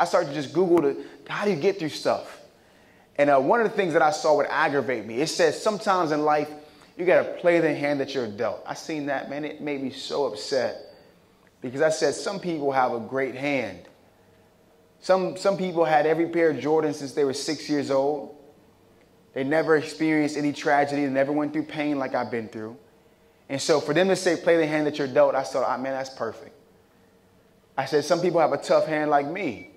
I started to just Google the, how do you get through stuff? And uh, one of the things that I saw would aggravate me. It says sometimes in life, you got to play the hand that you're dealt. I seen that, man. It made me so upset because I said some people have a great hand. Some, some people had every pair of Jordans since they were six years old. They never experienced any tragedy. They never went through pain like I've been through. And so for them to say, play the hand that you're dealt, I thought, oh, ah, man, that's perfect. I said, some people have a tough hand like me.